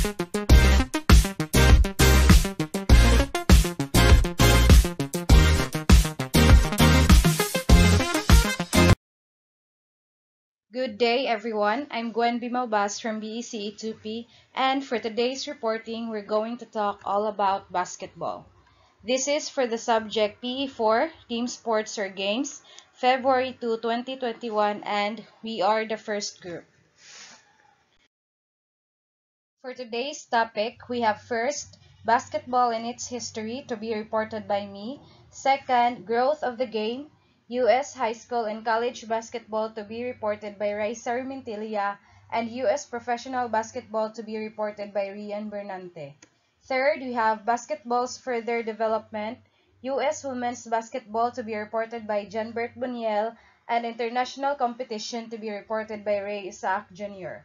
Good day, everyone. I'm Gwen Bimalbas from BSCE2P, and for today's reporting, we're going to talk all about basketball. This is for the subject PE4, Team Sports or Games, February 2, 2021, and we are the first group. For today's topic, we have first, basketball and its history to be reported by me. Second, growth of the game. U.S. high school and college basketball to be reported by Raisa Armentilia, and U.S. professional basketball to be reported by Rian Bernante. Third, we have basketball's further development, U.S. women's basketball to be reported by Janbert Buniel, and international competition to be reported by Ray Isaac Jr.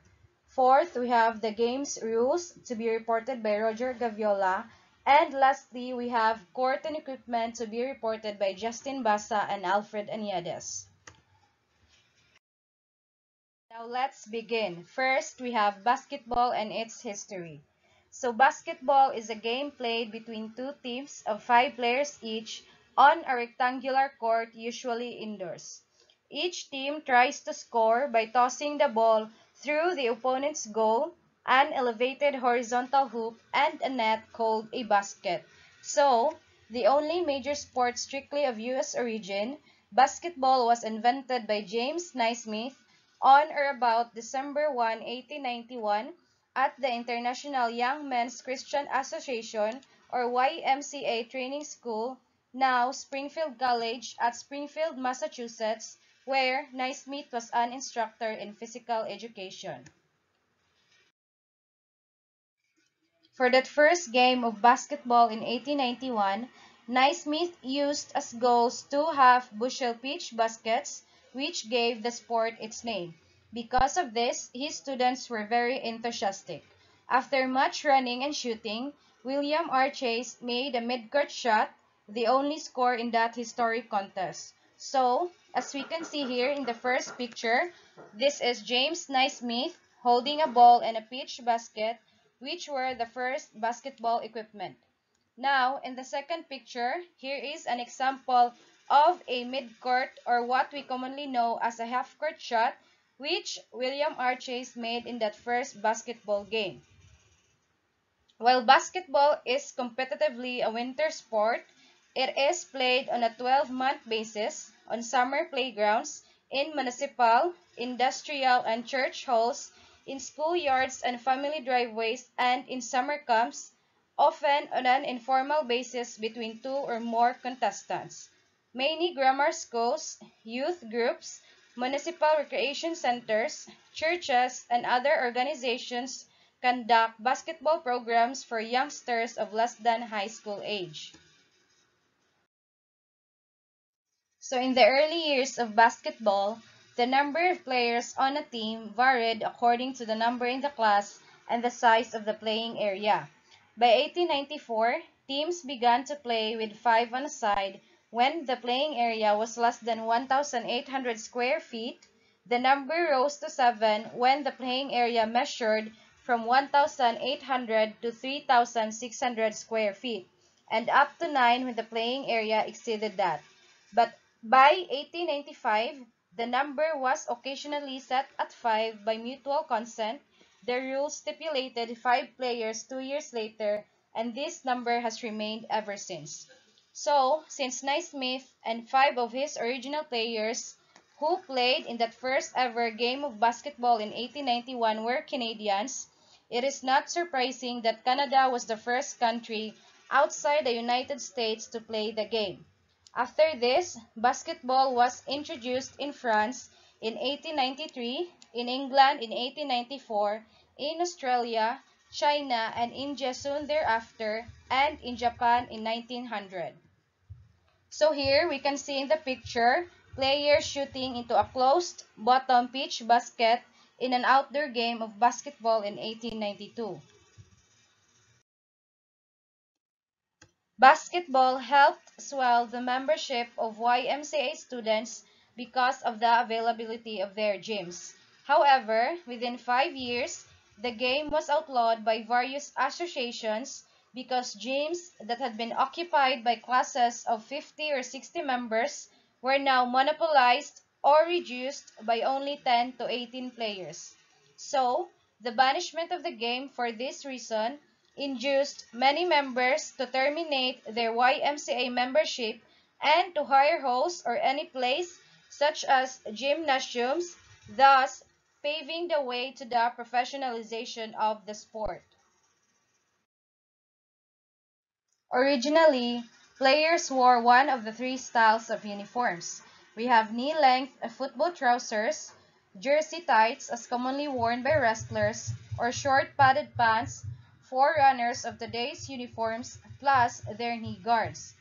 Fourth, we have the game's rules to be reported by Roger Gaviola, and lastly, we have court and equipment to be reported by Justine Basa and Alfred Aniades. Now let's begin. First, we have basketball and its history. So basketball is a game played between two teams of five players each on a rectangular court, usually indoors. Each team tries to score by tossing the ball through the opponent's goal an elevated horizontal hoop, and a net called a basket. So, the only major sport strictly of U.S. origin, basketball was invented by James Naismith on or about December 1, 1891 at the International Young Men's Christian Association or YMCA Training School, now Springfield College at Springfield, Massachusetts, where Naismith was an instructor in physical education. For that first game of basketball in 1891, Naismith used as goals two half-bushel peach baskets, which gave the sport its name. Because of this, his students were very enthusiastic. After much running and shooting, William R. Chase made a mid-court shot, the only score in that historic contest. So, as we can see here in the first picture, this is James Naismith holding a ball and a peach basket which were the first basketball equipment. Now, in the second picture, here is an example of a mid-court or what we commonly know as a half-court shot which William R. Chase made in that first basketball game. While basketball is competitively a winter sport, it is played on a 12-month basis on summer playgrounds in municipal, industrial, and church halls in schoolyards and family driveways, and in summer camps, often on an informal basis between two or more contestants. Many grammar schools, youth groups, municipal recreation centers, churches, and other organizations conduct basketball programs for youngsters of less than high school age. So in the early years of basketball, the number of players on a team varied according to the number in the class and the size of the playing area. By 1894, teams began to play with five on a side when the playing area was less than 1,800 square feet. The number rose to seven when the playing area measured from 1,800 to 3,600 square feet, and up to nine when the playing area exceeded that. But by 1895, the number was occasionally set at five by mutual consent. The rules stipulated five players two years later, and this number has remained ever since. So, since Naismith and five of his original players who played in that first ever game of basketball in 1891 were Canadians, it is not surprising that Canada was the first country outside the United States to play the game. After this, basketball was introduced in France in 1893, in England in 1894, in Australia, China, and India soon thereafter, and in Japan in 1900. So here we can see in the picture, players shooting into a closed bottom peach basket in an outdoor game of basketball in 1892. Basketball helped swell the membership of YMCA students because of the availability of their gyms. However, within five years, the game was outlawed by various associations because gyms that had been occupied by classes of 50 or 60 members were now monopolized or reduced by only 10 to 18 players. So, the banishment of the game for this reason induced many members to terminate their YMCA membership and to hire hosts or any place such as gymnasiums, thus paving the way to the professionalization of the sport. Originally, players wore one of the three styles of uniforms. We have knee-length football trousers, jersey tights as commonly worn by wrestlers, or short padded pants, forerunners of today's uniforms, plus their knee guards.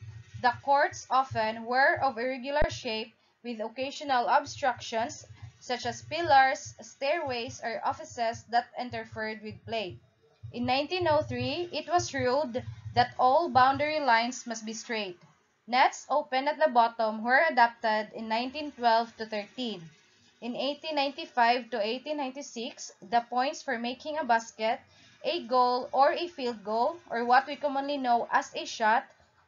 The courts often were of irregular shape with occasional obstructions such as pillars, stairways, or offices that interfered with play. In 1903, it was ruled that all boundary lines must be straight. Nets open at the bottom were adopted in 1912 to 13. In 1895 to 1896, the points for making a basket, a goal, or a field goal, or what we commonly know as a shot,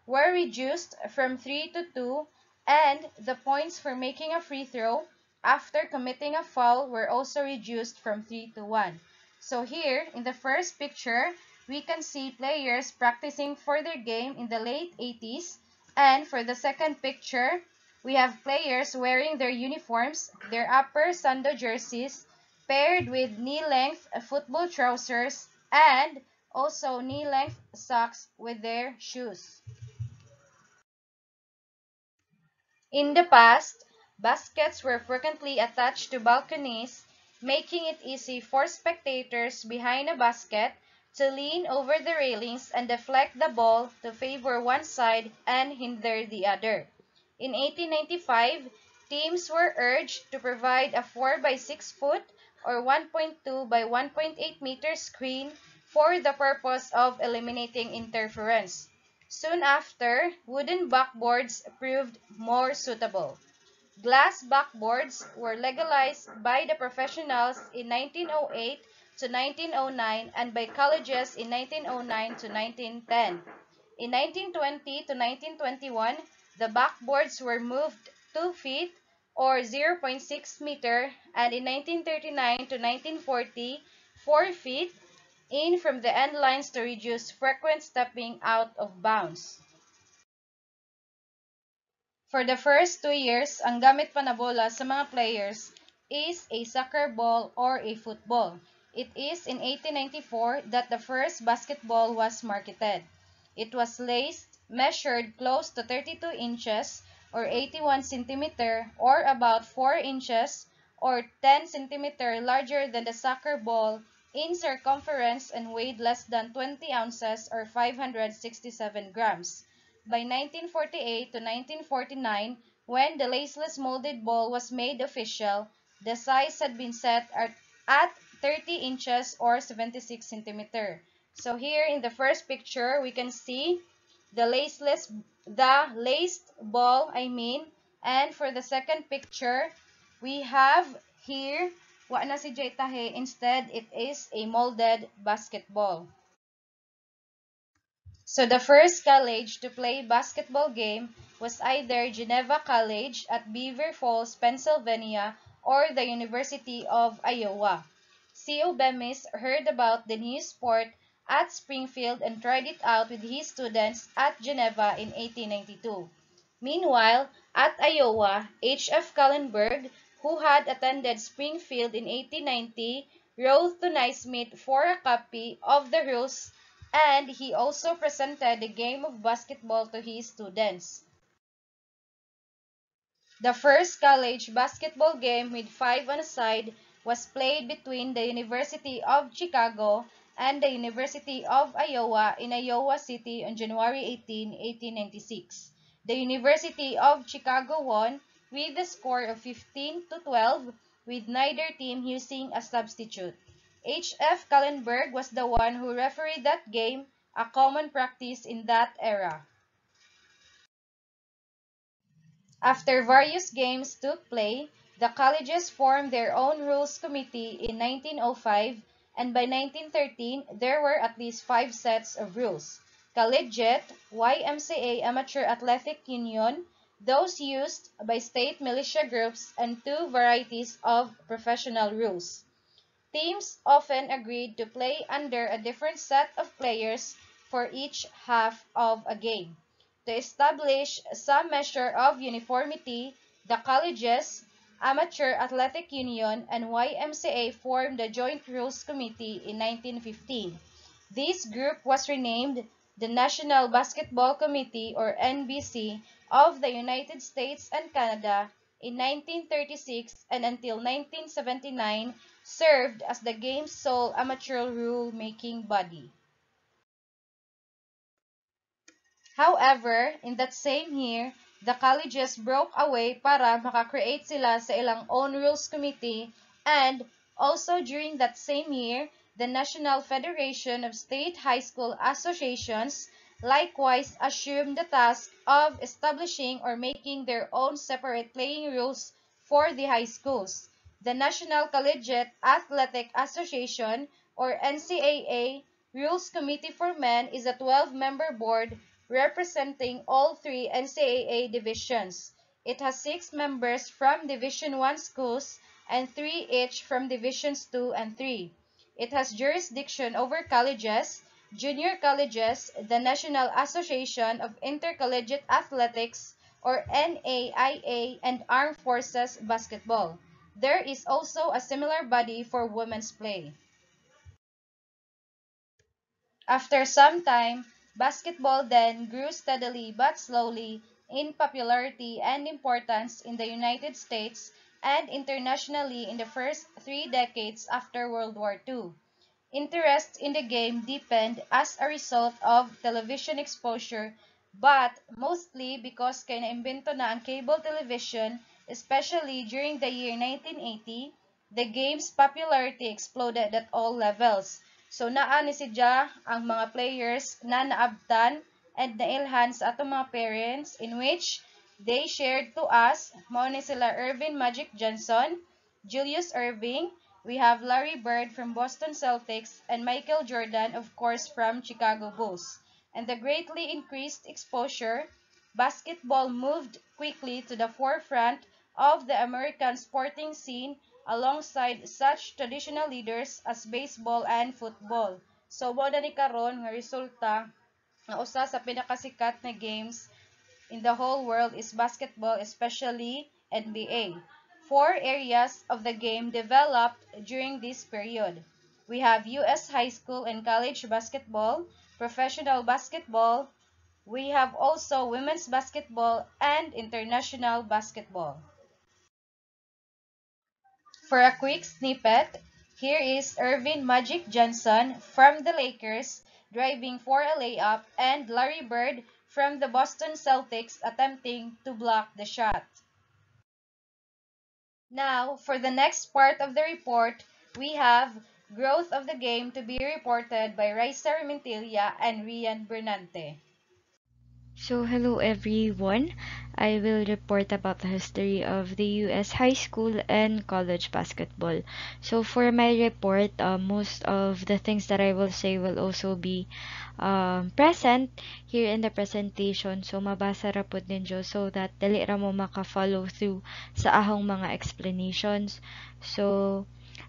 were reduced from 3 to 2, and the points for making a free throw after committing a foul were also reduced from 3 to 1. So here, in the first picture, we can see players practicing for their game in the late 80s, and for the second picture, we have players wearing their uniforms, their upper sando jerseys, paired with knee-length football trousers, and also knee-length socks with their shoes. In the past, baskets were frequently attached to balconies, making it easy for spectators behind a basket to lean over the railings and deflect the ball to favor one side and hinder the other. In 1895, teams were urged to provide a 4 by 6 foot or 1.2 by 1.8 meter screen for the purpose of eliminating interference. Soon after, wooden backboards proved more suitable. Glass backboards were legalized by the professionals in 1908 to 1909 and by colleges in 1909 to 1910. In 1920 to 1921, the backboards were moved 2 feet or 0.6 meter and in 1939 to 1940, 4 feet in from the end lines to reduce frequent stepping out of bounds. For the first two years, ang gamit pa na bola sa mga players is a soccer ball or a football. It is in 1894 that the first basketball was marketed. It was laced, measured close to 32 inches or 81 centimeter or about 4 inches or 10 centimeter larger than the soccer ball in circumference and weighed less than 20 ounces or 567 grams. By 1948 to 1949, when the laceless molded ball was made official, the size had been set at 30 inches or 76 centimeter. So here in the first picture, we can see the laceless, the laced ball, I mean, and for the second picture, we have here Wa na si. Instead, it is a molded basketball. So the first college to play basketball game was either Geneva College at Beaver Falls, Pennsylvania, or the University of Iowa. C.O. Bemis heard about the new sport at Springfield and tried it out with his students at Geneva in 1892. Meanwhile, at Iowa, H.F. Kallenberg who had attended Springfield in 1890, wrote to Naismith for a copy of the rules and he also presented the game of basketball to his students. The first college basketball game with five on a side was played between the University of Chicago and the University of Iowa in Iowa City on January 18, 1896. The University of Chicago won with a score of 15 to 12 with neither team using a substitute. H.F. Kallenberg was the one who refereed that game, a common practice in that era. After various games took place, the colleges formed their own rules committee in 1905 and by 1913, there were at least five sets of rules. Collegiate, YMCA Amateur Athletic Union, those used by state militia groups, and two varieties of professional rules. Teams often agreed to play under a different set of players for each half of a game. To establish some measure of uniformity, the colleges, Amateur Athletic Union, and YMCA formed the Joint Rules Committee in 1915. This group was renamed the National Basketball Committee, or NBC, of the United States and Canada in 1936 and until 1979 served as the game's sole amateur rule-making body. However, in that same year, the colleges broke away para makakreate sila sa ilang own rules committee and also during that same year, the National Federation of State High School Associations likewise assumed the task of establishing or making their own separate playing rules for the high schools. The National Collegiate Athletic Association, or NCAA, Rules Committee for Men is a 12-member board representing all three NCAA divisions. It has six members from Division I schools and three each from Divisions 2 and 3. It has jurisdiction over colleges, junior colleges, the National Association of Intercollegiate Athletics, or NAIA, and Armed Forces Basketball. There is also a similar body for women's play. After some time, basketball then grew steadily but slowly in popularity and importance in the United States and internationally in the first three decades after World War II. Interest in the game deepened as a result of television exposure but mostly because kay naimbento na ang cable television, especially during the year 1980, the game's popularity exploded at all levels. So naa ni si Ja ang mga players na naabtan and nailhan sa atong mga parents in which they shared to us, mao ni sila Irvin Magic Johnson, Julius Irving, we have Larry Bird from Boston Celtics, and Michael Jordan, of course, from Chicago Bulls. And the greatly increased exposure, basketball moved quickly to the forefront of the American sporting scene alongside such traditional leaders as baseball and football. So, mo na ni karon nga resulta nga usa sa pinakasikat na games in the whole world is basketball, especially NBA. Four areas of the game developed during this period. We have U.S. high school and college basketball, professional basketball, we have also women's basketball and international basketball. For a quick snippet, here is Earvin Magic Johnson from the Lakers driving for a layup and Larry Bird from the Boston Celtics attempting to block the shot. Now, for the next part of the report, we have growth of the game to be reported by Raisa Remintilla and Rian Bernante. So, hello everyone. I will report about the history of the U.S. high school and college basketball. So, for my report, uh, most of the things that I will say will also be um, present here in the presentation. So, mabasa ra po ninyo so that dali ra mo maka-follow through sa ahong mga explanations. So,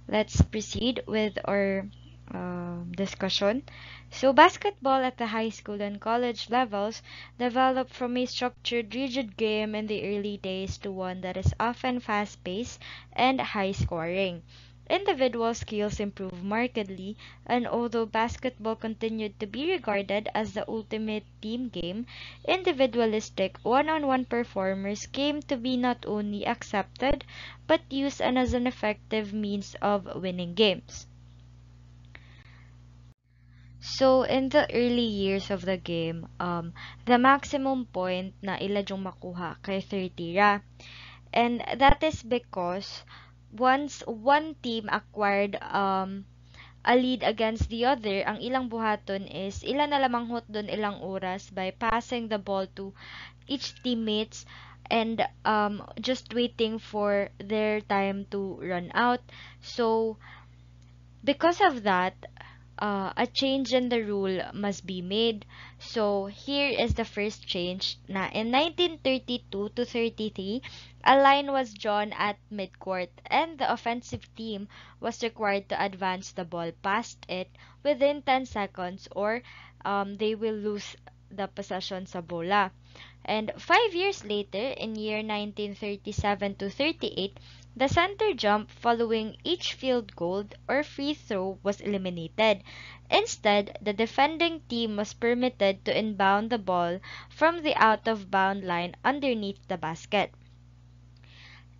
let's proceed with our um, discussion. So, basketball at the high school and college levels developed from a structured, rigid game in the early days to one that is often fast-paced and high-scoring. Individual skills improved markedly, and although basketball continued to be regarded as the ultimate team game, individualistic one-on-one performers came to be not only accepted but used as an effective means of winning games. So, in the early years of the game, um, the maximum point na ila yung makuha kay 30 ra. And that is because once one team acquired um, a lead against the other, ang ilang buhaton is ilan na lamang hot doon ilang oras by passing the ball to each teammates and um, just waiting for their time to run out. So, because of that, uh, a change in the rule must be made. So here is the first change na in 1932 to 33, a line was drawn at midcourt and the offensive team was required to advance the ball past it within 10 seconds or um, they will lose the possession sa bola. And five years later, in year 1937 to 38, the center jump following each field goal or free throw was eliminated. Instead, the defending team was permitted to inbound the ball from the out-of-bound line underneath the basket.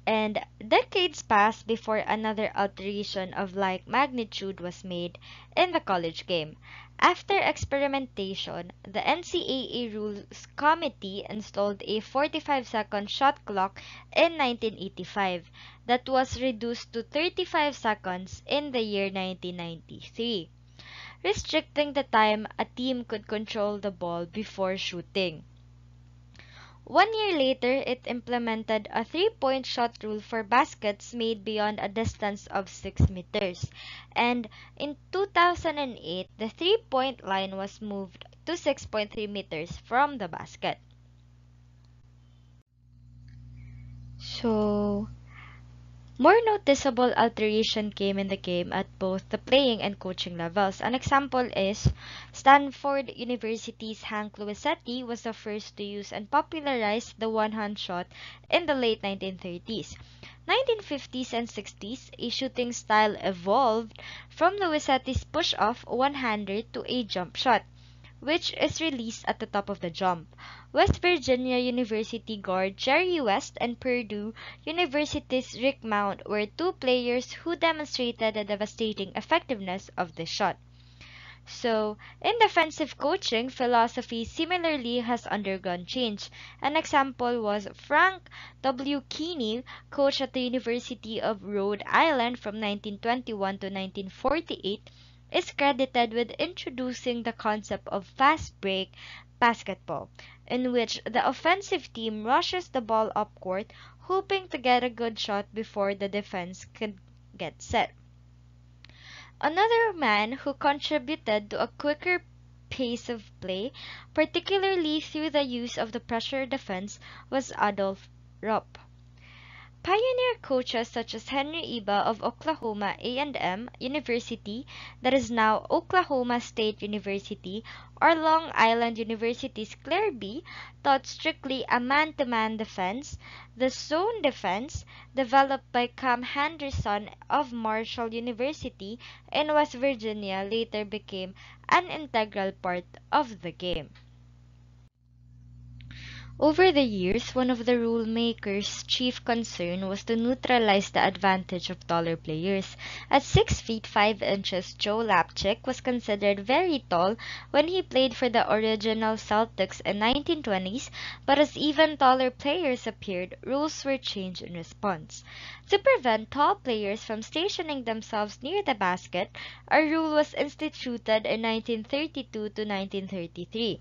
And decades passed before another alteration of like magnitude was made in the college game. After experimentation, the NCAA Rules Committee installed a 45-second shot clock in 1985 that was reduced to 35 seconds in the year 1993, restricting the time a team could control the ball before shooting. One year later, it implemented a three-point shot rule for baskets made beyond a distance of 6 meters. And in 2008, the three-point line was moved to 6.3 meters from the basket. So, more noticeable alteration came in the game at both the playing and coaching levels. An example is Stanford University's Hank Luisetti was the first to use and popularize the one-hand shot in the late 1930s. 1950s and 60s, a shooting style evolved from Luisetti's push-off one-hander to a jump shot which is released at the top of the jump. West Virginia University guard Jerry West and Purdue University's Rick Mount were two players who demonstrated the devastating effectiveness of this shot. So, in defensive coaching, philosophy similarly has undergone change. An example was Frank W. Keaney, coach at the University of Rhode Island from 1921 to 1948, is credited with introducing the concept of fast break basketball, in which the offensive team rushes the ball up court, hoping to get a good shot before the defense can get set. Another man who contributed to a quicker pace of play, particularly through the use of the pressure defense, was Adolph Rupp. Pioneer coaches such as Henry Iba of Oklahoma A&M University, that is now Oklahoma State University, or Long Island University's Clair Bee, taught strictly a man-to-man defense. The zone defense, developed by Cam Henderson of Marshall University in West Virginia, later became an integral part of the game. Over the years, one of the rule makers' chief concern was to neutralize the advantage of taller players. At 6 feet 5 inches, Joe Lapchick was considered very tall when he played for the original Celtics in 1920s, but as even taller players appeared, rules were changed in response. To prevent tall players from stationing themselves near the basket, a rule was instituted in 1932 to 1933,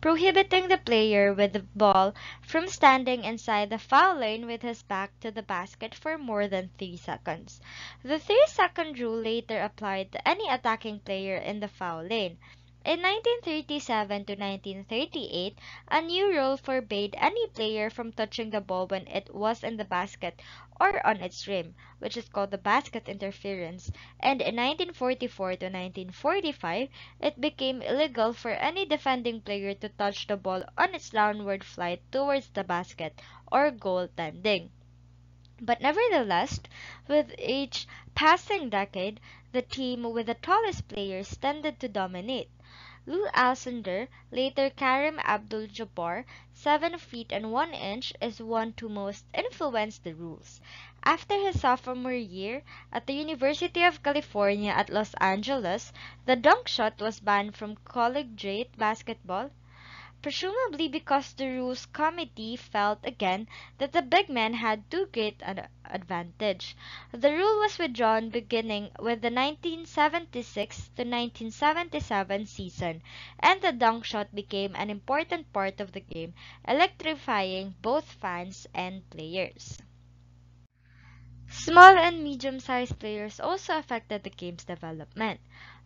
prohibiting the player with the ball ball from standing inside the foul lane with his back to the basket for more than 3 seconds. The 3 second rule later applied to any attacking player in the foul lane. In 1937 to 1938, a new rule forbade any player from touching the ball when it was in the basket or on its rim, which is called the basket interference, and in 1944 to 1945, it became illegal for any defending player to touch the ball on its downward flight towards the basket or goaltending. But nevertheless, with each passing decade, the team with the tallest players tended to dominate. Lou Alcindor, later Kareem Abdul-Jabbar, 7 feet and 1 inch, is one to most influence the rules. After his sophomore year at the University of California at Los Angeles, the dunk shot was banned from collegiate basketball presumably because the rules committee felt again that the big men had too great an advantage. The rule was withdrawn beginning with the 1976 to 1977 season, and the dunk shot became an important part of the game, electrifying both fans and players. Small and medium-sized players also affected the game's development.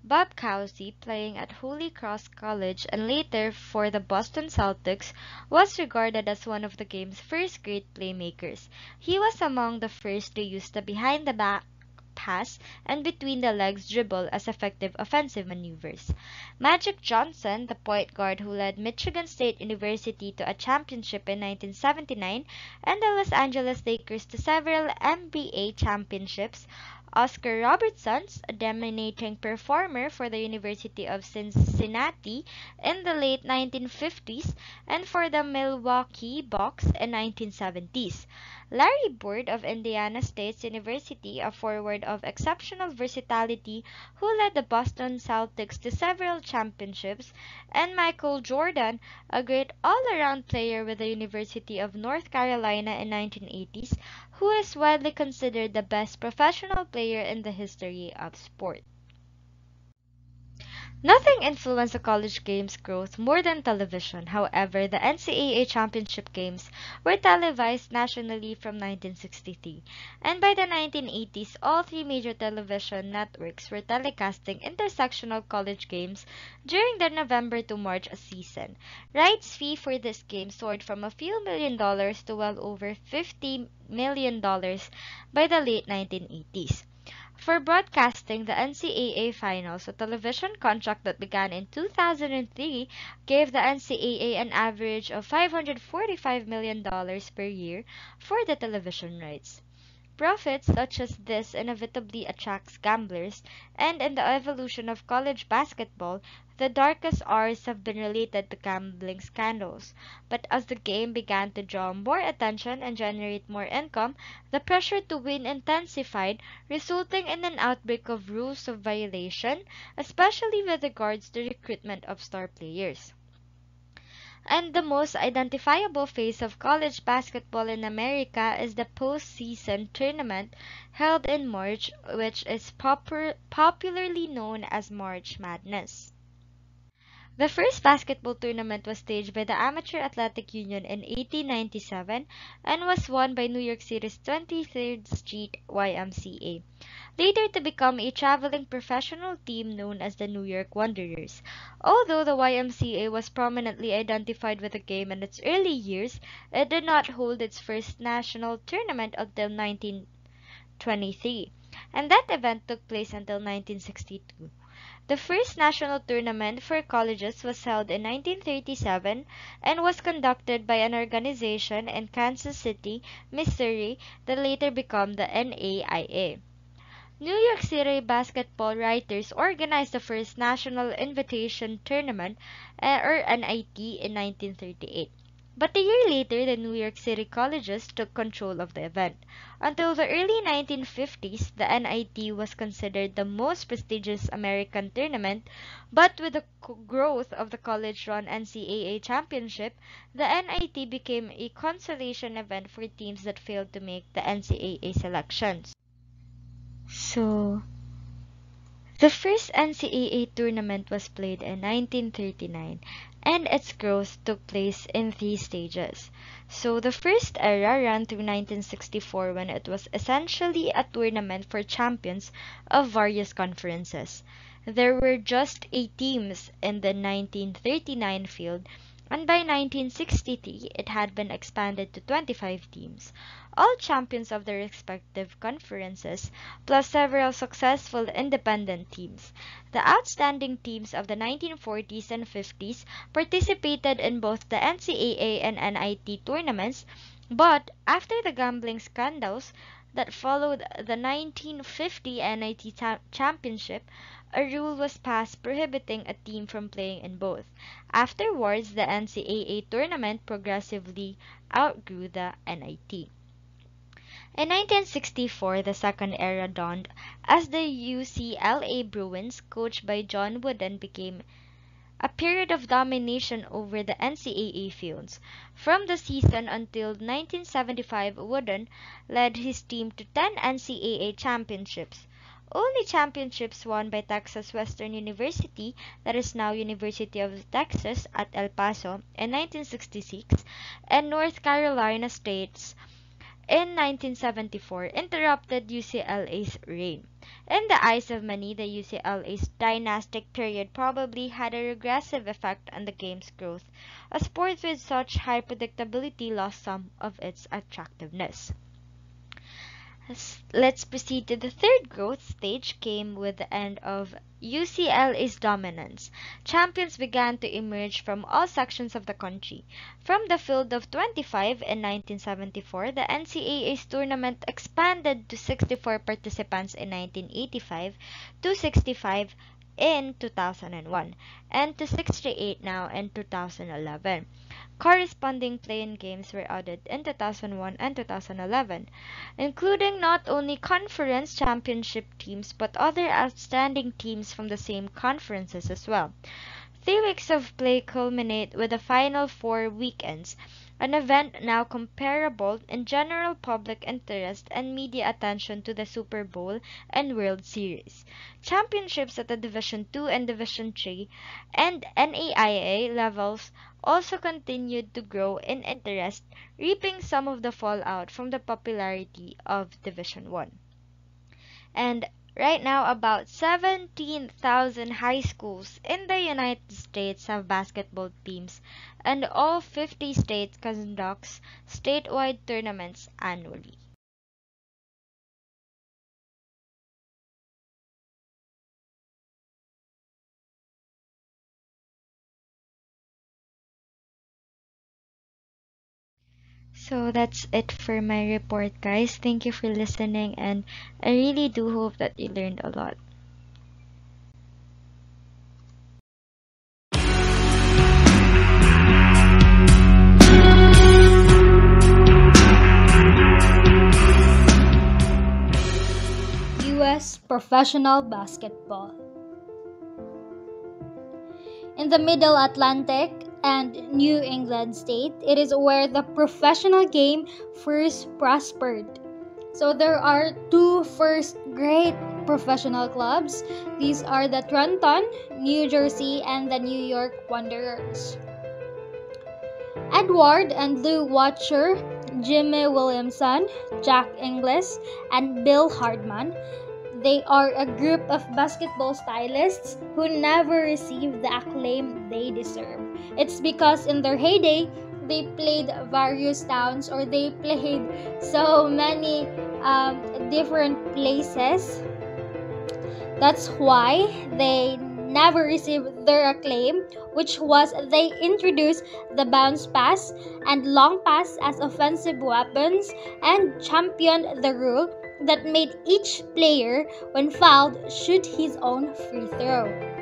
Bob Cousy, playing at Holy Cross College and later for the Boston Celtics, was regarded as one of the game's first great playmakers. He was among the first to use the behind-the-back pass and between the legs dribble as effective offensive maneuvers. Magic Johnson, the point guard who led Michigan State University to a championship in 1979 and the Los Angeles Lakers to several NBA championships, Oscar Robertson, a dominating performer for the University of Cincinnati in the late 1950s and for the Milwaukee Bucks in 1970s. Larry Bird of Indiana State University, a forward of exceptional versatility who led the Boston Celtics to several championships, and Michael Jordan, a great all-around player with the University of North Carolina in 1980s, who is widely considered the best professional player in the history of sport. Nothing influenced the college games' growth more than television. However, the NCAA championship games were televised nationally from 1963, and by the 1980s, all three major television networks were telecasting intersectional college games during the November to March season. Rights fee for this game soared from a few million dollars to well over $50 million by the late 1980s. For broadcasting the NCAA Finals, a television contract that began in 2003 gave the NCAA an average of $545 million per year for the television rights. Profits such as this inevitably attracts gamblers, and in the evolution of college basketball, the darkest hours have been related to gambling scandals. But as the game began to draw more attention and generate more income, the pressure to win intensified, resulting in an outbreak of rules of violation, especially with regards to recruitment of star players and the most identifiable phase of college basketball in America is the postseason tournament held in March, which is popularly known as March Madness. The first basketball tournament was staged by the Amateur Athletic Union in 1897 and was won by New York City's 23rd Street YMCA later to become a traveling professional team known as the New York Wanderers. Although the YMCA was prominently identified with the game in its early years, it did not hold its first national tournament until 1923, and that event took place until 1962. The first national tournament for colleges was held in 1937 and was conducted by an organization in Kansas City, Missouri that later became the NAIA. New York City basketball writers organized the first National Invitation Tournament, uh, or NIT, in 1938. But a year later, the New York City colleges took control of the event. Until the early 1950s, the NIT was considered the most prestigious American tournament, but with the growth of the college-run NCAA championship, the NIT became a consolation event for teams that failed to make the NCAA selections. So, the first NCAA tournament was played in 1939 and its growth took place in three stages. So the first era ran through 1964 when it was essentially a tournament for champions of various conferences. There were just eight teams in the 1939 field and by 1963 it had been expanded to 25 teams, all champions of their respective conferences, plus several successful independent teams. The outstanding teams of the 1940s and 50s participated in both the NCAA and NIT tournaments, but after the gambling scandals that followed the 1950 NIT championship, a rule was passed prohibiting a team from playing in both. Afterwards, the NCAA tournament progressively outgrew the NIT. In 1964, the second era dawned as the UCLA Bruins, coached by John Wooden, became a period of domination over the NCAA fields. From the season until 1975, Wooden led his team to 10 NCAA championships. Only championships won by Texas Western University, that is now University of Texas at El Paso, in 1966, and North Carolina State's in 1974 interrupted UCLA's reign. In the eyes of many, the UCLA's dynastic period probably had a regressive effect on the game's growth. A sport with such high predictability lost some of its attractiveness. Let's proceed to the third growth stage came with the end of UCLA's dominance. Champions began to emerge from all sections of the country. From the field of 25 in 1974, the NCAA's tournament expanded to 64 participants in 1985 to 65 in 2001 and to 68 now in 2011. Corresponding play-in games were added in 2001 and 2011, including not only conference championship teams but other outstanding teams from the same conferences as well. Three weeks of play culminate with the final four weekends, an event now comparable in general public interest and media attention to the Super Bowl and World Series. Championships at the Division II and Division III and NAIA levels also continued to grow in interest, reaping some of the fallout from the popularity of Division 1. And Right now, about 17,000 high schools in the United States have basketball teams, and all 50 states conducts statewide tournaments annually. So that's it for my report, guys. Thank you for listening, and I really do hope that you learned a lot. U.S. Professional Basketball In the Middle Atlantic, and New England State, it is where the professional game first prospered. So there are two first great professional clubs. These are the Trenton, New Jersey, and the New York Wanderers. Edward and Lew Wachter, Jimmy Williamson, Jack Inglis, and Bill Hardman they are a group of basketball stylists who never received the acclaim they deserve. It's because in their heyday, they played various towns or they played so many um, different places. That's why they never received their acclaim, which was they introduced the bounce pass and long pass as offensive weapons and championed the rule that made each player, when fouled, shoot his own free throw.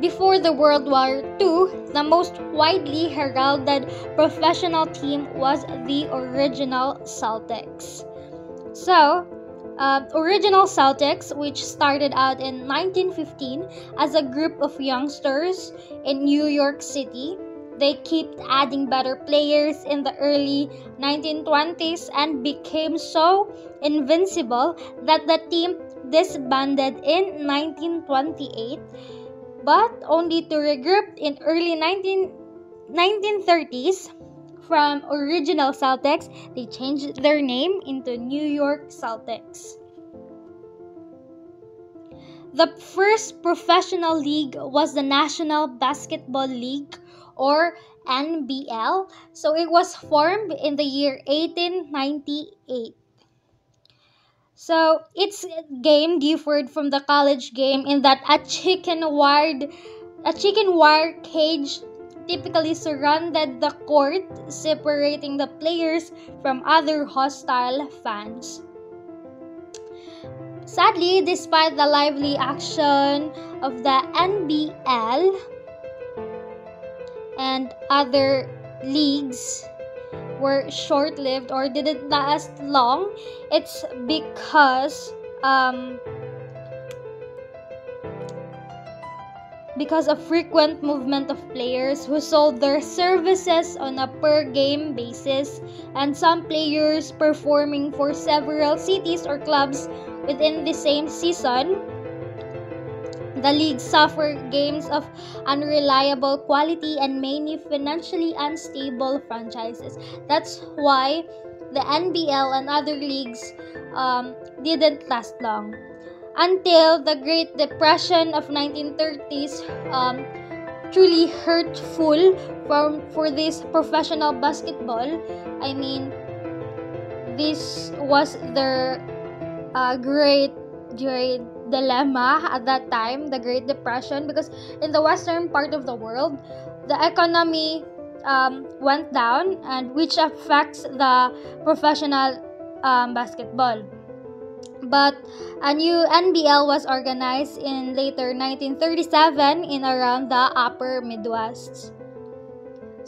Before the World War II, the most widely heralded professional team was the original Celtics. So, uh, original Celtics, which started out in 1915 as a group of youngsters in New York City, they kept adding better players in the early 1920s and became so invincible that the team disbanded in 1928 but only to regroup in early 19, 1930s from original Celtics they changed their name into New York Celtics. The first professional league was the National Basketball League or NBL. So it was formed in the year 1898. So its game differed from the college game in that a chicken wired a chicken wire cage typically surrounded the court, separating the players from other hostile fans. Sadly, despite the lively action of the NBL, and other leagues were short lived or didn't last long, it's because um, because of frequent movement of players who sold their services on a per game basis and some players performing for several cities or clubs within the same season The league suffered games of unreliable quality and many financially unstable franchises. That's why the NBL and other leagues um, didn't last long. Until the Great Depression of 1930s um, truly hurtful for, for this professional basketball. I mean, this was their uh, great, great dilemma at that time, the Great Depression, because in the western part of the world, the economy um, went down, and which affects the professional um, basketball. But a new NBL was organized in later 1937 in around the upper Midwest.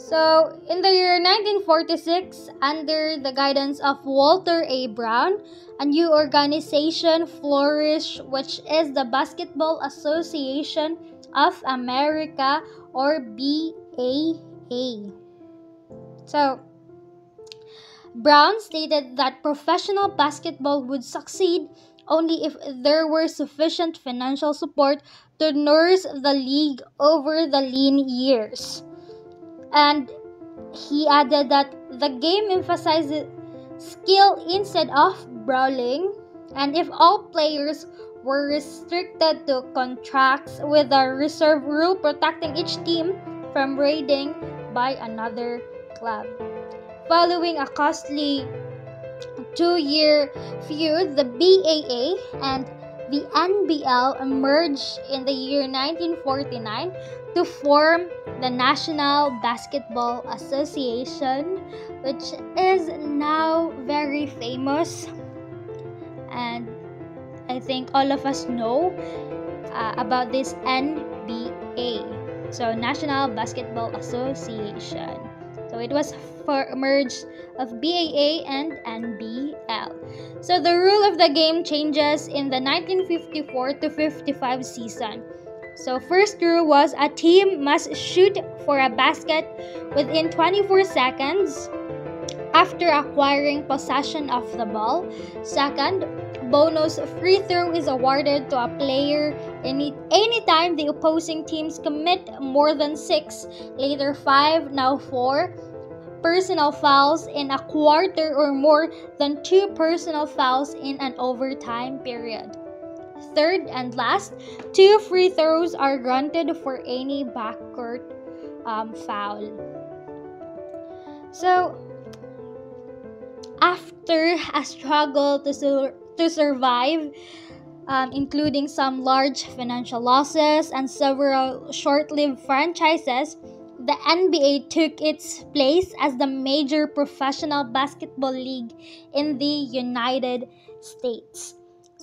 So, in the year 1946, under the guidance of Walter A. Brown, a new organization flourished, which is the Basketball Association of America or BAA. So, Brown stated that professional basketball would succeed only if there were sufficient financial support to nurse the league over the lean years. And he added that the game emphasizes skill instead of brawling, and if all players were restricted to contracts with a reserve rule protecting each team from raiding by another club. Following a costly two year feud, the BAA and the NBL emerged in the year 1949 to form the National Basketball Association, which is now very famous. And I think all of us know uh, about this NBA. So, National Basketball Association. So it was for merge of BAA and NBL. So the rule of the game changes in the 1954 to 55 season. So first rule was a team must shoot for a basket within 24 seconds after acquiring possession of the ball. Second, bonus free throw is awarded to a player any anytime the opposing teams commit more than 6, later 5, now 4 personal fouls in a quarter or more than 2 personal fouls in an overtime period. Third and last, two free throws are granted for any backcourt um, foul. So, after a struggle to, to survive, um, including some large financial losses and several short lived franchises, the NBA took its place as the major professional basketball league in the United States.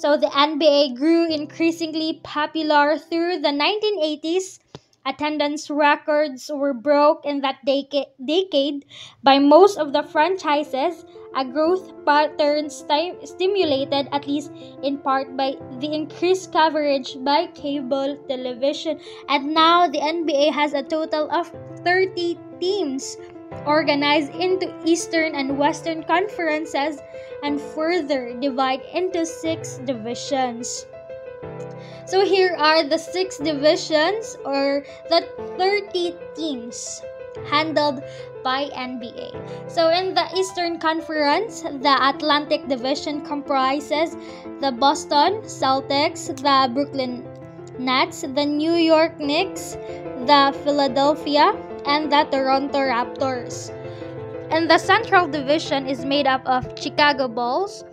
So the NBA grew increasingly popular through the 1980s. Attendance records were broke in that deca- decade by most of the franchises, a growth pattern sti- stimulated at least in part by the increased coverage by cable television. And now the NBA has a total of 30 teams organized into Eastern and Western conferences and further divide into six divisions. So here are the six divisions or the 30 teams handled by NBA. So in the Eastern Conference, the Atlantic Division comprises the Boston Celtics, the Brooklyn Nets, the New York Knicks, the Philadelphia, and the Toronto Raptors. And the Central Division is made up of Chicago Bulls,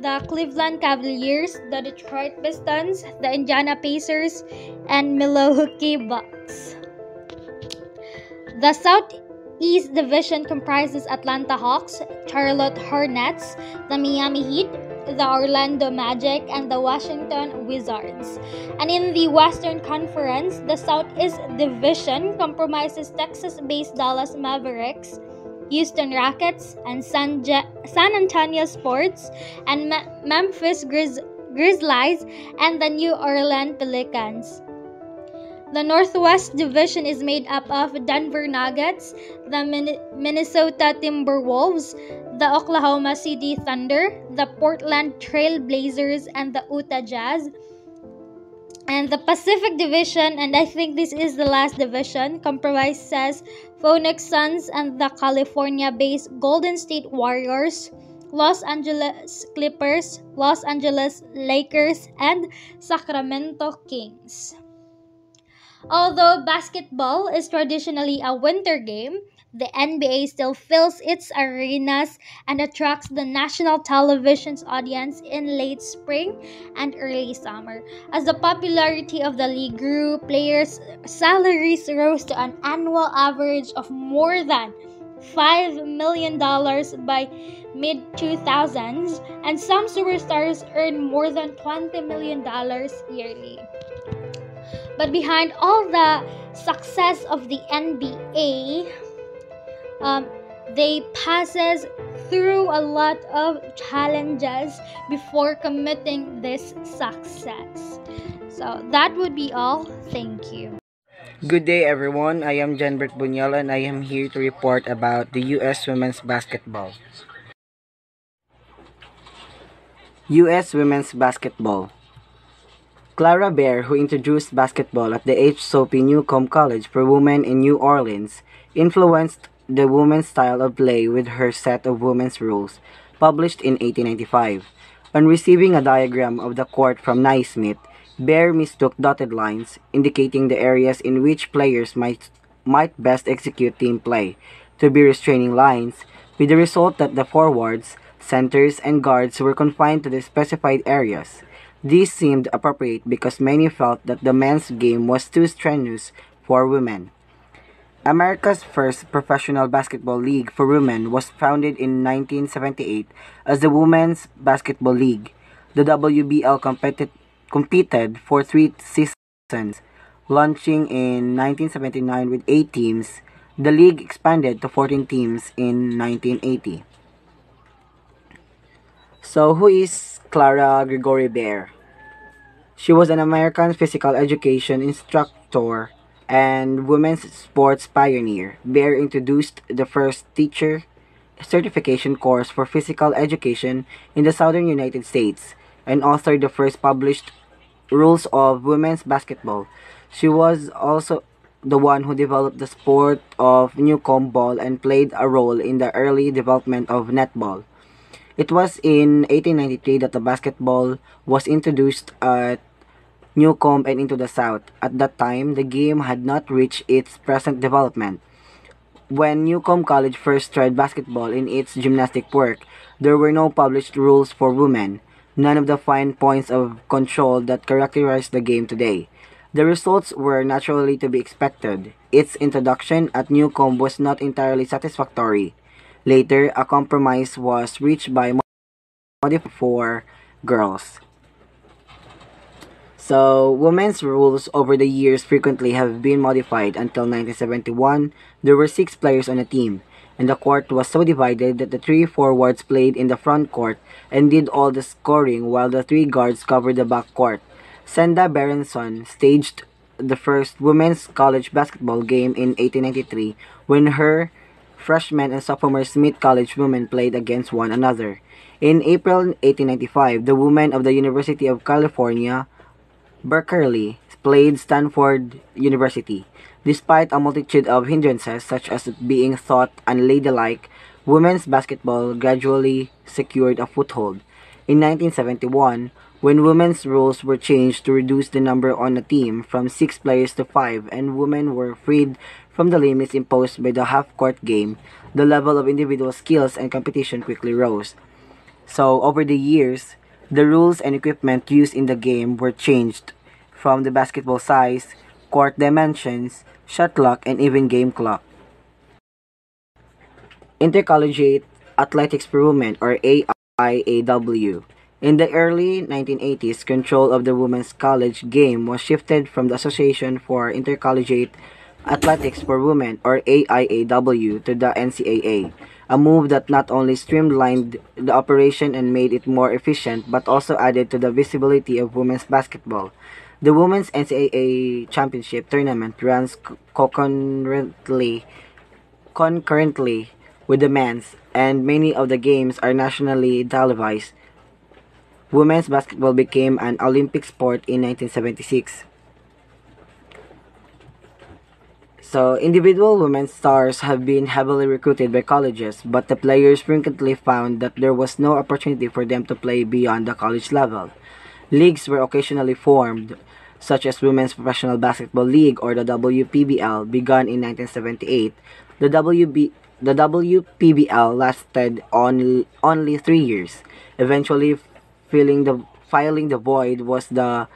the Cleveland Cavaliers, the Detroit Pistons, the Indiana Pacers, and Milwaukee Bucks. The Southeast Division comprises Atlanta Hawks, Charlotte Hornets, the Miami Heat, the Orlando Magic, and the Washington Wizards. And in the Western Conference, the Southeast Division comprises Texas based Dallas Mavericks, Houston Rockets, and San, Je- San Antonio Spurs, and Me- Memphis Grizz- Grizzlies, and the New Orleans Pelicans. The Northwest Division is made up of Denver Nuggets, the Min- Minnesota Timberwolves, the Oklahoma City Thunder, the Portland Trail Blazers, and the Utah Jazz. And the Pacific Division, and I think this is the last division, comprises Phoenix Suns and the California based Golden State Warriors, Los Angeles Clippers, Los Angeles Lakers, and Sacramento Kings. Although basketball is traditionally a winter game, the NBA still fills its arenas and attracts the national television's audience in late spring and early summer. As the popularity of the league grew, players' salaries rose to an annual average of more than $5 million by mid 2000s, and some superstars earn more than $20 million yearly. But behind all the success of the NBA, um, they passes through a lot of challenges before committing this success. So that would be all. Thank you. Good day, everyone. I am Janbert Bunyal and I am here to report about the U.S. women's basketball. U.S. women's basketball. Clara Baer, who introduced basketball at the H. Sophie Newcomb College for Women in New Orleans, influenced the women's style of play with her set of women's rules, published in 1895. On receiving a diagram of the court from Naismith, Baer mistook dotted lines, indicating the areas in which players might, might best execute team play, to be restraining lines, with the result that the forwards, centers, and guards were confined to the specified areas. This seemed appropriate because many felt that the men's game was too strenuous for women. America's first professional basketball league for women was founded in 1978 as the Women's Basketball League. The WBL competed, competed for three seasons, launching in 1979 with eight teams. The league expanded to 14 teams in 1980. So, who is Clara Gregory Baer? She was an American physical education instructor and women's sports pioneer, Baer introduced the first teacher certification course for physical education in the southern United States and authored the first published rules of women's basketball. She was also the one who developed the sport of Newcomb ball and played a role in the early development of netball. It was in 1893 that the basketball was introduced at Newcomb and into the South. At that time, the game had not reached its present development. When Newcomb College first tried basketball in its gymnastic work, there were no published rules for women, none of the fine points of control that characterize the game today. The results were naturally to be expected. Its introduction at Newcomb was not entirely satisfactory. Later, a compromise was reached by modifying for girls. So, women's rules over the years frequently have been modified. Until 1971, there were six players on a team, and the court was so divided that the three forwards played in the front court and did all the scoring while the three guards covered the back court. Senda Berenson staged the first women's college basketball game in 1893 when her freshman and sophomore Smith College women played against one another. In April 1895, the women of the University of California Berkeley played Stanford University. Despite a multitude of hindrances, such as being thought unladylike, women's basketball gradually secured a foothold. In 1971, when women's rules were changed to reduce the number on a team from six players to five and women were freed from the limits imposed by the half-court game, the level of individual skills and competition quickly rose. So, over the years, the rules and equipment used in the game were changed from the basketball size, court dimensions, shot clock, and even game clock. Intercollegiate Athletics for Women or AIAW. In the early 1980s, control of the women's college game was shifted from the Association for Intercollegiate Athletics for Women or AIAW to the NCAA, a move that not only streamlined the operation and made it more efficient but also added to the visibility of women's basketball. The Women's NCAA Championship Tournament runs concurrently, concurrently with the men's, and many of the games are nationally televised. women's basketball became an Olympic sport in 1976. So, individual women's stars have been heavily recruited by colleges, but the players frequently found that there was no opportunity for them to play beyond the college level. Leagues were occasionally formed, such as Women's Professional Basketball League or the WPBL, begun in 1978. The WB the WPBL lasted only only three years. Eventually, filling the filing the void was the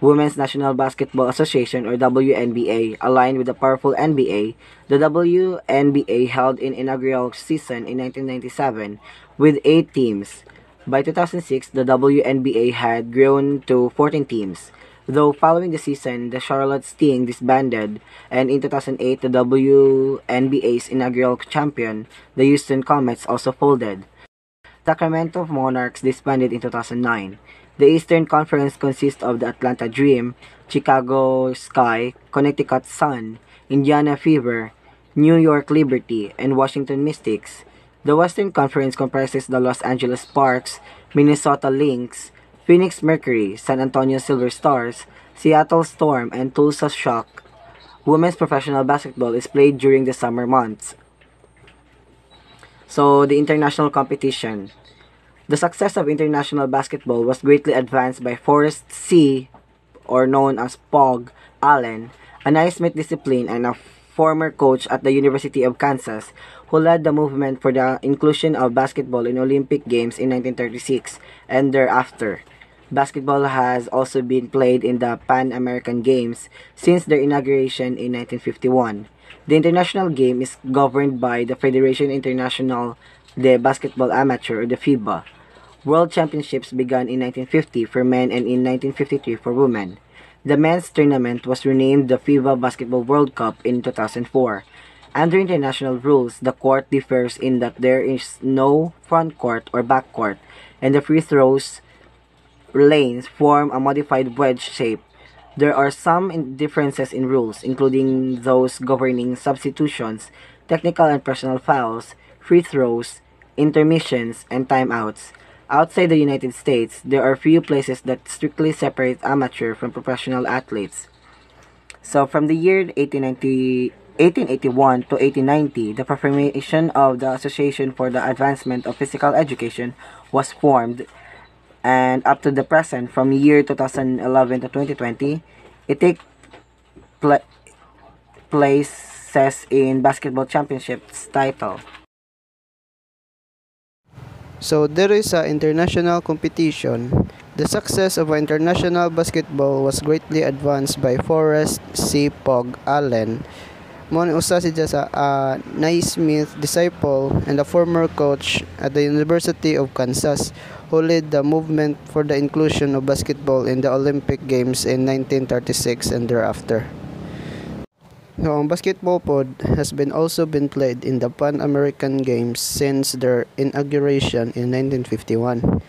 Women's National Basketball Association or WNBA, aligned with the powerful NBA. The WNBA held an inaugural season in 1997 with eight teams. By 2006, the WNBA had grown to 14 teams. Though following the season, the Charlotte Sting disbanded, and in 2008, the WNBA's inaugural champion, the Houston Comets, also folded. Sacramento Monarchs disbanded in 2009. The Eastern Conference consists of the Atlanta Dream, Chicago Sky, Connecticut Sun, Indiana Fever, New York Liberty, and Washington Mystics. The Western Conference comprises the Los Angeles Sparks, Minnesota Lynx, Phoenix Mercury, San Antonio Silver Stars, Seattle Storm, and Tulsa Shock. Women's professional basketball is played during the summer months. So, the international competition. The success of international basketball was greatly advanced by Forrest C., or known as Phog, Allen, a Naismith discipline and a former coach at the University of Kansas, who led the movement for the inclusion of basketball in Olympic Games in 1936 and thereafter. Basketball has also been played in the Pan American Games since their inauguration in 1951. The international game is governed by the Federation Internationale de Basketball Amateur, or the FIBA. World Championships began in 1950 for men and in 1953 for women. The men's tournament was renamed the FIBA Basketball World Cup in 2004. Under international rules, the court differs in that there is no front court or back court, and the free throws lanes form a modified wedge shape. There are some differences in rules, including those governing substitutions, technical and personal fouls, free throws, intermissions, and timeouts. Outside the United States, there are few places that strictly separate amateur from professional athletes. So from the year 1890, 1881 to 1890, the formation of the Association for the Advancement of Physical Education was formed and up to the present from year 2011 to 2020 it take pl- places in basketball championships title So there is a international competition. The success of international basketball was greatly advanced by Forrest C. Phog Allen. Mo usa si sa uh, Naismith disciple and a former coach at the University of Kansas who led the movement for the inclusion of basketball in the Olympic Games in 1936 and thereafter. So, ang basketball pod has been also been played in the Pan American Games since their inauguration in 1951.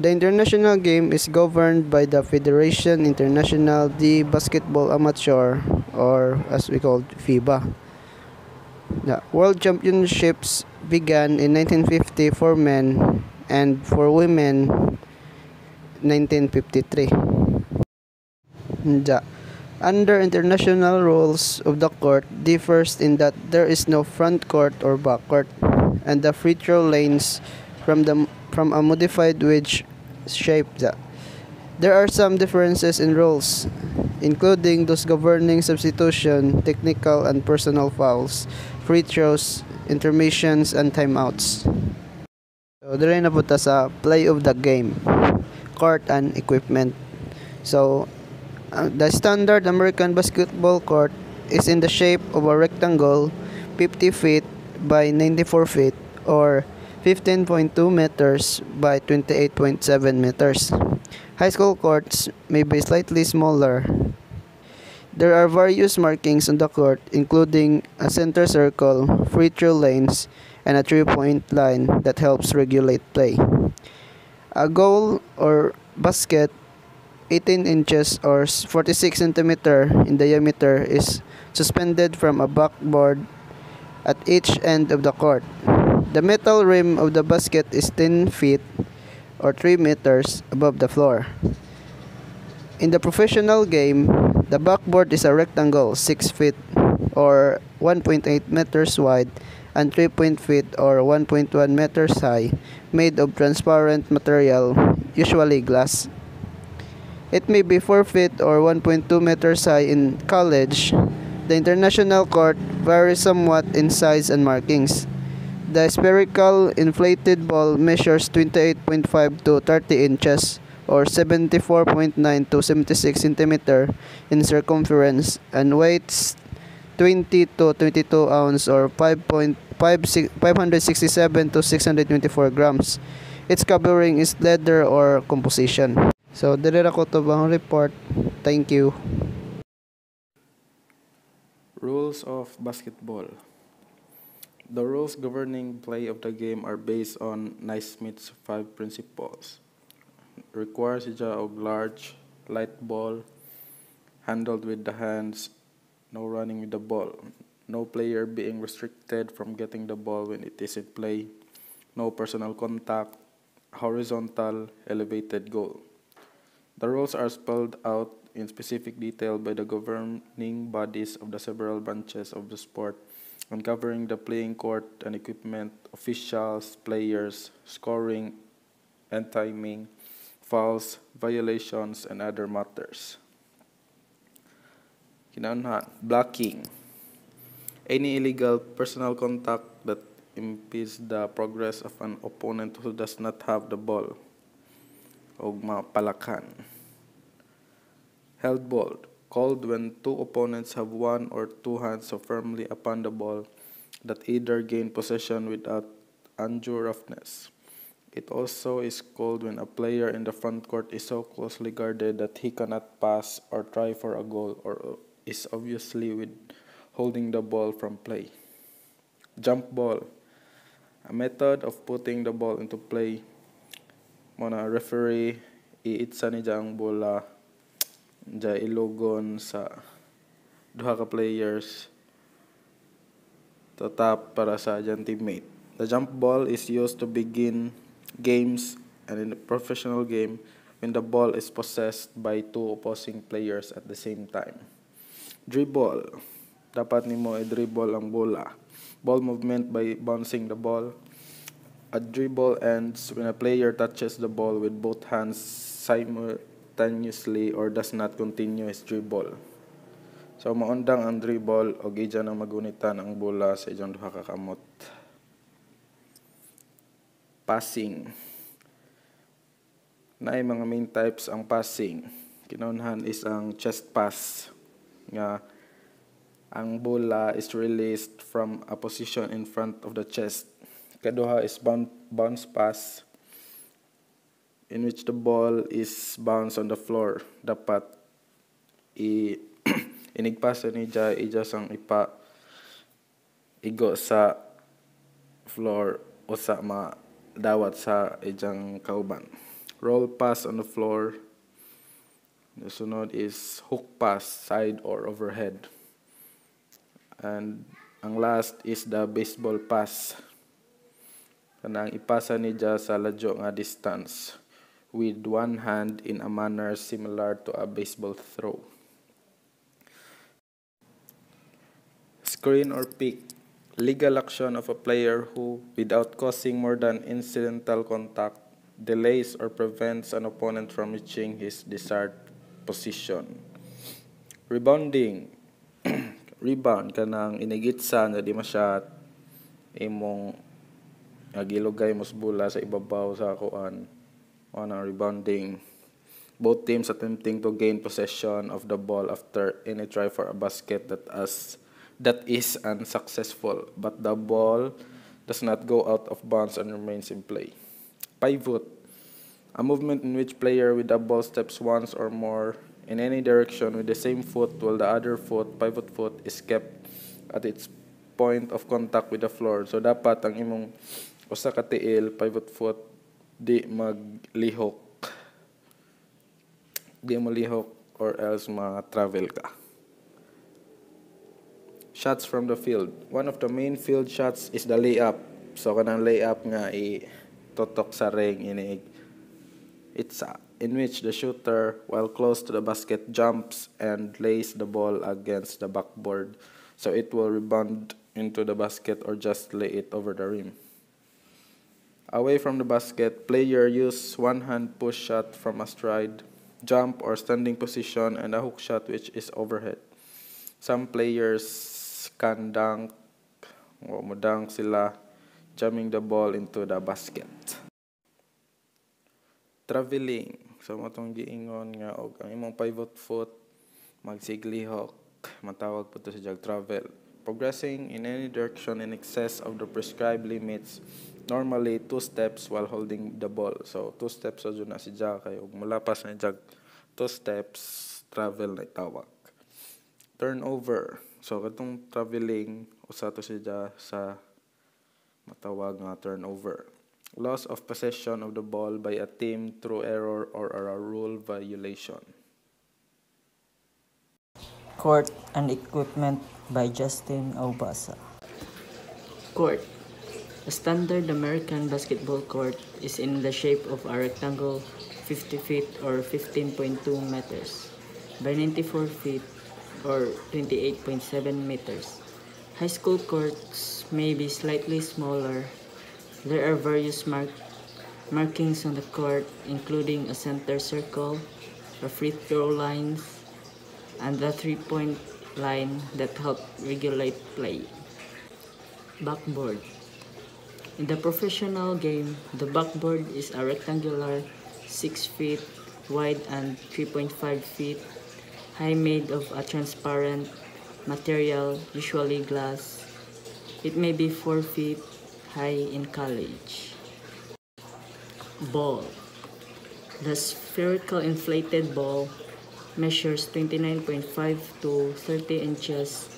The international game is governed by the Federation Internationale de Basketball Amateur or as we call FIBA. The World Championships began in 1950 for men and for women 1953. The under international rules of the court differs in that there is no front court or back court and the free throw lanes from the from a modified wedge shape there are some differences in rules including those governing substitution technical and personal fouls free throws intermissions and timeouts. So dire na po sa play of the game court and equipment. So uh, the standard American basketball court is in the shape of a rectangle 50 feet by 94 feet or 15.2 meters by 28.7 meters. High school courts may be slightly smaller. There are various markings on the court including a center circle, free throw lanes, and a three-point line that helps regulate play. A goal or basket 18 inches or 46 centimeter in diameter is suspended from a backboard at each end of the court. The metal rim of the basket is 10 feet or 3 meters above the floor. In the professional game, the backboard is a rectangle 6 feet or 1.8 meters wide and 3 point feet or 1.1 meters high, made of transparent material, usually glass. It may be 4 feet or 1.2 meters high in college. The international court varies somewhat in size and markings. The spherical inflated ball measures 28.5 to 30 inches or 74.9 to 76 centimeter in circumference and weighs 20 to 22 ounce or 5.567 to 624 grams. Its covering is leather or composition. So, dili ra ko to bang report. Thank you. Rules of basketball. The rules governing play of the game are based on Naismith's five principles. Requires a of large, light ball, handled with the hands, no running with the ball, no player being restricted from getting the ball when it is in play, no personal contact, horizontal, elevated goal. The rules are spelled out in specific detail by the governing bodies of the several branches of the sport and covering the playing court and equipment, officials, players, scoring and timing, fouls, violations, and other matters. Kinanhan, blocking. Any illegal personal contact that impedes the progress of an opponent who does not have the ball. O. Held ball. Called when two opponents have one or two hands so firmly upon the ball that either gain possession without undue roughness. It also is called when a player in the front court is so closely guarded that he cannot pass or try for a goal or is obviously with holding the ball from play. Jump ball. A method of putting the ball into play. Mona referee iitsa ni ang bola ja ilogon sa duha ka players to tap para sa dyan teammate. The jump ball is used to begin games and in a professional game when the ball is possessed by two opposing players at the same time. Dribble. Dapat nimo i-dribble ang bola. Ball movement by bouncing the ball. A dribble ends when a player touches the ball with both hands simultaneously or does not continue his dribble. So maundang ang dribble o gidya nang magunitan ang bola sa iyang duha ka kamot. Passing. Naay mga main types ang passing. Kinahanglan is ang chest pass nga ang bola is released from a position in front of the chest. Kaduha is bounce pass in which the ball is bounced on the floor. Dapat i inigpasa ni ja ija sang ipa igo sa floor o sa ma dawat sa ijang kauban. Roll pass on the floor The sunod is hook pass, side or overhead. And ang last is the baseball pass. Kanang ipasa ni niya sa ladyo nga distance with one hand in a manner similar to a baseball throw. Screen or pick. Legal action of a player who, without causing more than incidental contact, delays or prevents an opponent from reaching his desired position. Rebounding. Rebound ka nang inigitsa nga di masyat imong agilugay mos bula sa ibabaw sa kuan o a rebounding. Both teams attempting to gain possession of the ball after any try for a basket that as that is unsuccessful, but the ball does not go out of bounds and remains in play. Pivot a movement in which player with the ball steps once or more in any direction with the same foot while the other foot, pivot foot, is kept at its point of contact with the floor. So dapat ang imong usa ka tiil, pivot foot, di maglihok. Di malihok or else ma-travel ka. Shots from the field. One of the main field shots is the layup. So kanang layup nga i totok sa ring ini It's in which the shooter, while close to the basket, jumps and lays the ball against the backboard so it will rebound into the basket or just lay it over the rim. Away from the basket, player use one hand push shot from a stride, jump or standing position and a hook shot which is overhead. Some players can dunk o sila jamming the ball into the basket. Traveling. So matong giingon nga og ang imong pivot foot magsiglihok matawag po to sa jag travel. Progressing in any direction in excess of the prescribed limits normally two steps while holding the ball. So two steps sa na si jag kay ug mulapas na jag two steps travel na tawag. Turnover. So katong traveling usa to siya sa matawag nga turnover. Loss of possession of the ball by a team through error or a rule violation. Court and Equipment by Justin Aubasa. Court. A standard American basketball court is in the shape of a rectangle 50 feet or 15.2 meters by 94 feet or 28.7 meters. High school courts may be slightly smaller. There are various mark markings on the court, including a center circle, a free throw lines, and the three-point line that help regulate play. Backboard. In the professional game, the backboard is a rectangular 6 feet wide and 3.5 feet high made of a transparent material, usually glass. It may be 4 feet high in college. Ball. The spherical inflated ball measures 29.5 to 30 inches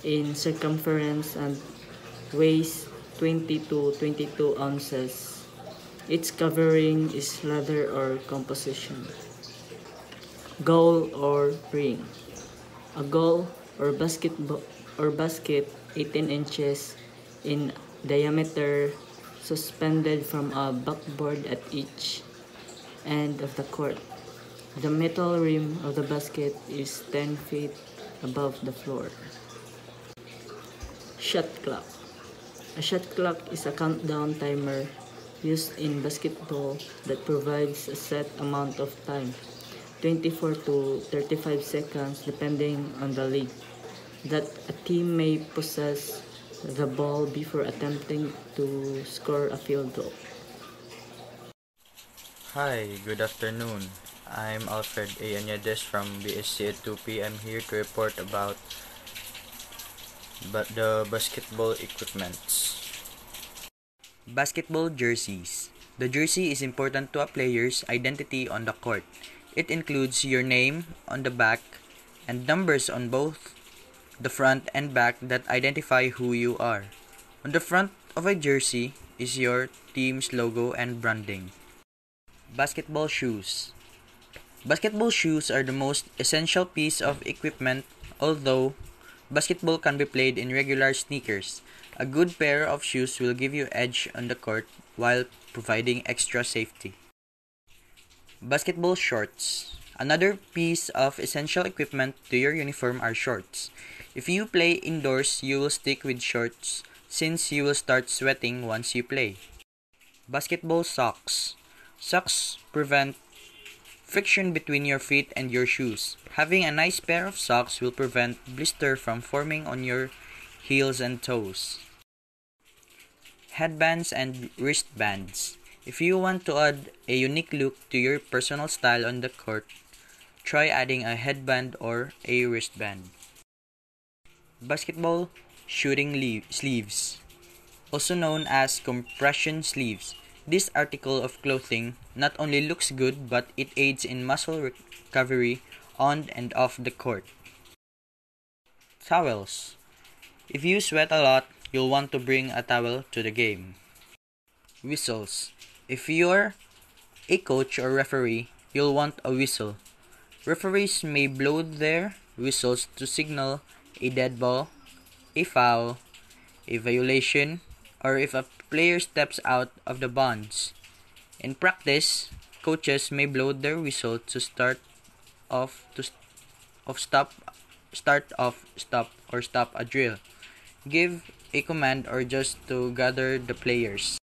in circumference and weighs 20 to 22 ounces. Its covering is leather or composition. Goal or ring. A goal or basket or basket 18 inches in diameter suspended from a backboard at each end of the court. The metal rim of the basket is 10 feet above the floor. Shot clock. A shot clock is a countdown timer used in basketball that provides a set amount of time, 24 to 35 seconds depending on the league, that a team may possess the ball before attempting to score a field goal. Hi, good afternoon. I'm Alfred A. Añedes from BSCE2P. I'm here to report about but the basketball equipments. Basketball jerseys. The jersey is important to a player's identity on the court. It includes your name on the back and numbers on both the front and back that identify who you are. On the front of a jersey is your team's logo and branding. Basketball shoes. Basketball shoes are the most essential piece of equipment, although basketball can be played in regular sneakers. A good pair of shoes will give you edge on the court while providing extra safety. Basketball shorts. Another piece of essential equipment to your uniform are shorts. If you play indoors, you will stick with shorts since you will start sweating once you play. Basketball socks. Socks prevent friction between your feet and your shoes. Having a nice pair of socks will prevent blister from forming on your heels and toes. Headbands and wristbands. If you want to add a unique look to your personal style on the court, try adding a headband or a wristband. Basketball shooting sleeves, also known as compression sleeves. This article of clothing not only looks good but it aids in muscle recovery on and off the court. Towels. If you sweat a lot, you'll want to bring a towel to the game. Whistles. If you're a coach or referee, you'll want a whistle. Referees may blow their whistles to signal a dead ball, a foul, a violation, or if a player steps out of the bonds. In practice, coaches may blow their whistle to start off to st- of stop start off stop or stop a drill. Give a command or just to gather the players.